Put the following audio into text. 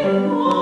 我